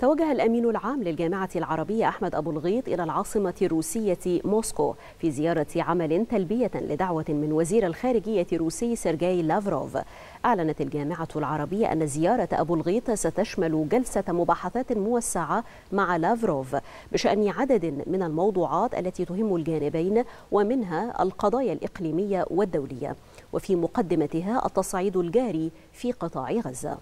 توجه الأمين العام للجامعة العربية أحمد أبو الغيط إلى العاصمة الروسية موسكو في زيارة عمل تلبية لدعوة من وزير الخارجية الروسي سيرجاي لافروف. أعلنت الجامعة العربية أن زيارة أبو الغيط ستشمل جلسة مباحثات موسعة مع لافروف بشأن عدد من الموضوعات التي تهم الجانبين ومنها القضايا الإقليمية والدولية وفي مقدمتها التصعيد الجاري في قطاع غزة.